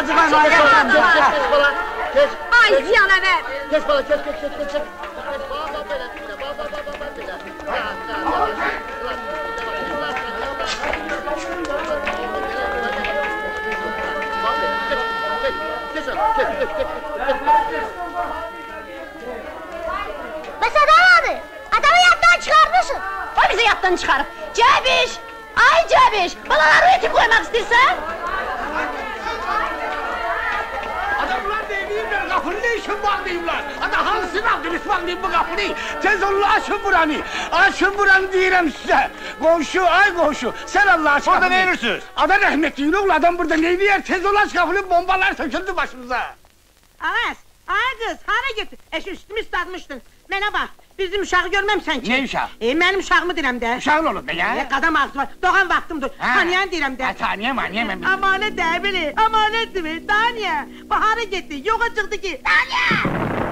acı var var Geç var. bala, geç bala, geç. Ay ziyana ver. Geç bala, geç, geç, geç, geç, geç. Geç bala, bala, böyle, ha. Geç, geç, geç, geç, geç, geç, geç. Mesela abi, adamı yattan çıkarmışsın. O bizi yattan çıkarıp. Cebiş! Ay Cebiş! Balaları yetim koymak istersen? Kapının ne işin var diyorlar. Ana hansını aldın İsmail'in bu kapıyı? Tez olun açın buranı. Açın buranı diyelim size. Komşu, ay komşu. Sen Allah aşkına. Burada ne yürürsünüz? Adam rahmetli oğlu adam burada neydi yer? Tez ol aç kapını bombalar söküldü başımıza. Anas, ay kız, hara git? Eş üstümü ıslatmıştın. Mene bak, Bizim uşağı görməmsən ki? Nə uşaq? E, mənim uşağımı deyirəm də. Uşağın olub da ya? E, qadam ağzı var, doğan vaxtımdır. Tanıyan deyirəm də. Tanıyam, aniyam mən bilmirəm. Amanət də, biri, amanət mi? Daniya, bahara getdi, yoxa çıxdı ki, Daniya!